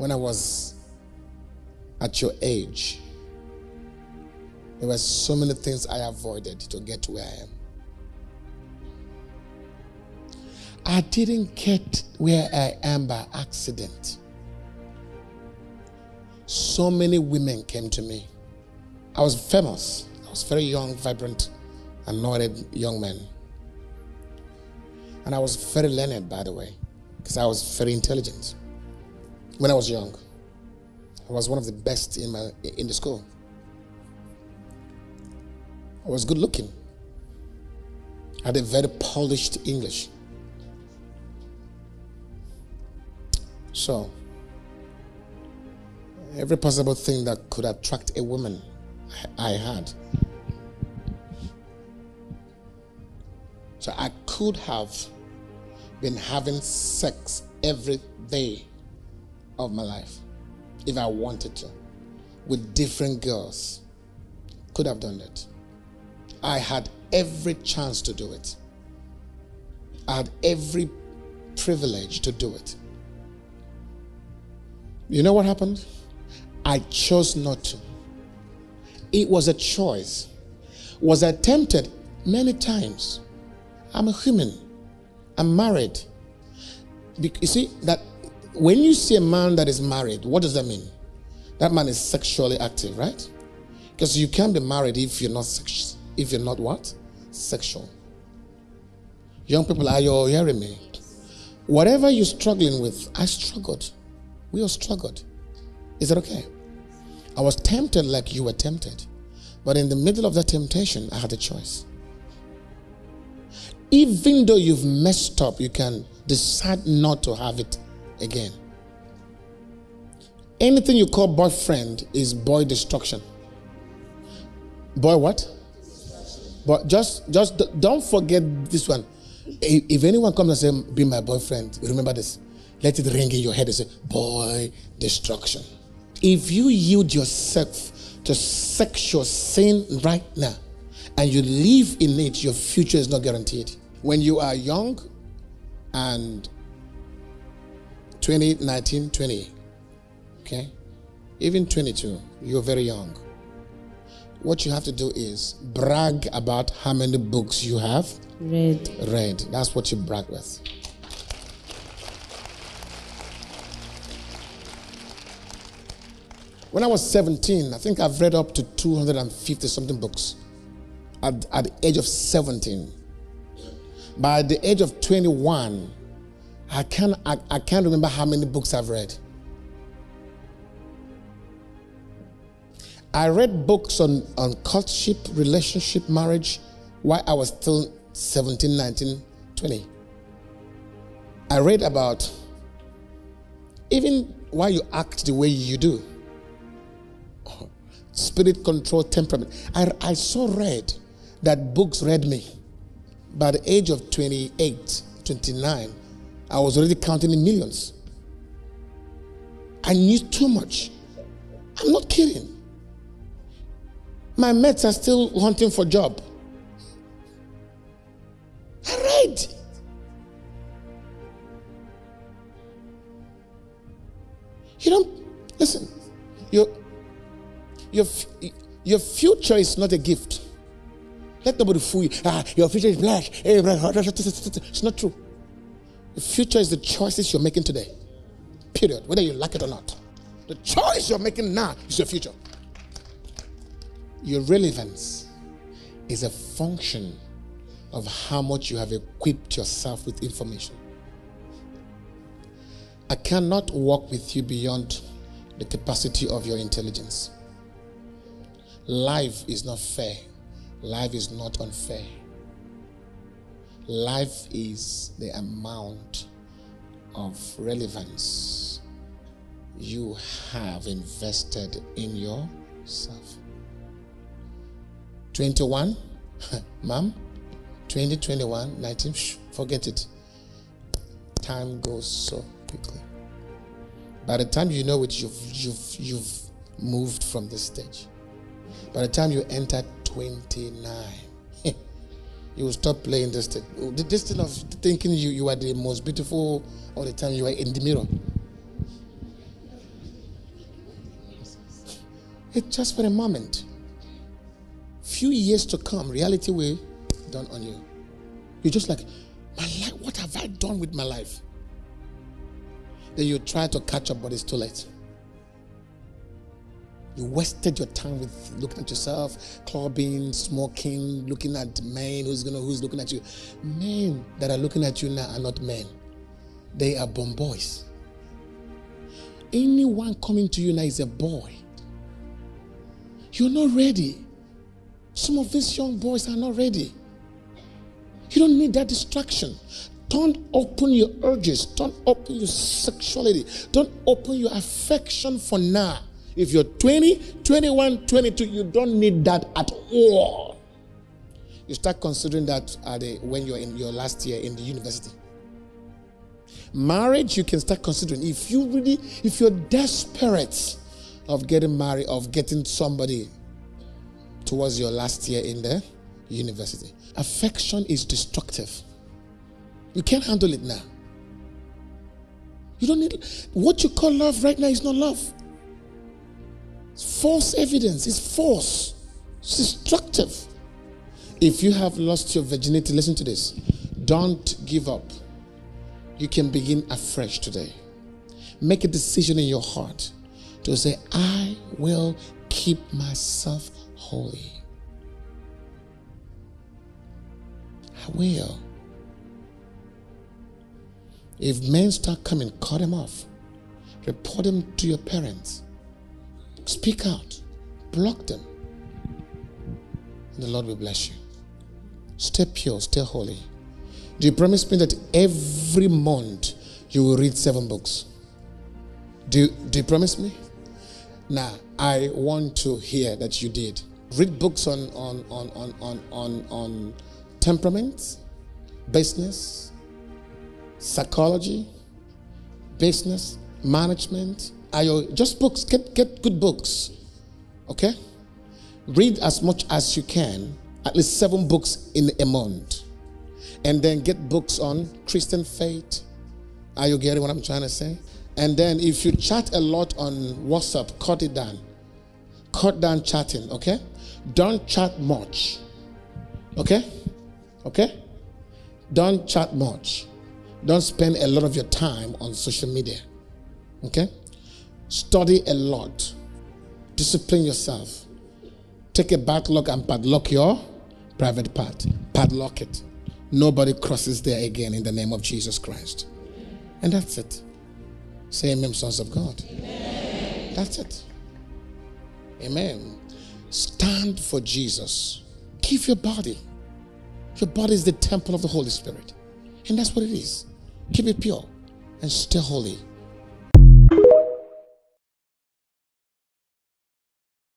when I was at your age, there were so many things I avoided to get to where I am. I didn't get where I am by accident. So many women came to me. I was famous. I was very young, vibrant, anointed young man. And I was very learned, by the way, because I was very intelligent when I was young. I was one of the best in my in the school. I was good looking. I had a very polished English. So, every possible thing that could attract a woman, I had. So, I could have been having sex every day of my life if I wanted to with different girls. Could have done that. I had every chance to do it. I had every privilege to do it. You know what happened? I chose not to. It was a choice. Was I tempted? Many times. I'm a human. I'm married. You see, that when you see a man that is married, what does that mean? That man is sexually active, right? Because you can't be married if you're not sex, if you're not what? Sexual. Young people, are you hearing me? Whatever you're struggling with, I struggled. We all struggled. Is that okay? I was tempted like you were tempted. But in the middle of that temptation, I had a choice. Even though you've messed up, you can decide not to have it again. Anything you call boyfriend is boy destruction. Boy, what? But just, just don't forget this one. If anyone comes and say, "Be my boyfriend," remember this. Let it ring in your head and say, "Boy, destruction." If you yield yourself to sexual sin right now, and you live in it, your future is not guaranteed. When you are young and 20, 19, 20. Okay? Even 22, you're very young. What you have to do is brag about how many books you have read. Read. That's what you brag with. When I was 17, I think I've read up to 250 something books at, at the age of 17. By the age of 21, I can't, I, I can't remember how many books I've read. I read books on, on courtship, relationship, marriage while I was still 17, 19, 20. I read about even why you act the way you do. Spirit control, temperament. I, I so read that books read me. By the age of 28, 29, I was already counting in millions. I knew too much. I'm not kidding. My mates are still hunting for job. I read. You don't listen. Your your your future is not a gift. Let nobody fool you. Ah, your future is black. It's not true. The future is the choices you're making today. Period. Whether you like it or not. The choice you're making now is your future. Your relevance is a function of how much you have equipped yourself with information. I cannot walk with you beyond the capacity of your intelligence. Life is not fair. Life is not unfair. Life is the amount of relevance you have invested in yourself. 21, ma'am, 2021, 19, shh, forget it. Time goes so quickly. By the time you know it, you've, you've, you've moved from this stage. By the time you enter 29, you will stop playing this thing. Oh, this thing of thinking you, you are the most beautiful all the time, you are in the mirror. It's just for a moment. Few years to come, reality will dawn on you. You're just like, my life, what have I done with my life? Then you try to catch up, but it's too late. You wasted your time with looking at yourself, clubbing, smoking, looking at men who's gonna who's looking at you. Men that are looking at you now are not men. They are bomb boys. Anyone coming to you now is a boy. You're not ready. Some of these young boys are not ready. You don't need that distraction. Don't open your urges. Don't open your sexuality. Don't open your affection for now. If you're 20, 21, 22, you don't need that at all. You start considering that uh, the, when you're in your last year in the university. Marriage, you can start considering. If you really, if you're desperate of getting married, of getting somebody towards your last year in the university, affection is destructive. You can't handle it now. You don't need what you call love right now is not love. False evidence, it's false, it's destructive. If you have lost your virginity, listen to this. Don't give up. You can begin afresh today. Make a decision in your heart to say, I will keep myself holy. I will. If men start coming, cut them off. Report them to your parents. Speak out. Block them. And the Lord will bless you. Stay pure, stay holy. Do you promise me that every month you will read seven books? Do, do you promise me? Now, I want to hear that you did. Read books on, on, on, on, on, on, on temperament, business, psychology, business, management. Are you just books? Get get good books. Okay? Read as much as you can, at least seven books in a month. And then get books on Christian faith. Are you getting what I'm trying to say? And then if you chat a lot on WhatsApp, cut it down. Cut down chatting, okay? Don't chat much. Okay? Okay? Don't chat much. Don't spend a lot of your time on social media. Okay? Study a lot. Discipline yourself. Take a backlog and padlock your private part. Padlock it. Nobody crosses there again in the name of Jesus Christ. And that's it. Say amen, sons of God. Amen. That's it. Amen. Stand for Jesus. Give your body. Your body is the temple of the Holy Spirit. And that's what it is. Keep it pure and stay holy.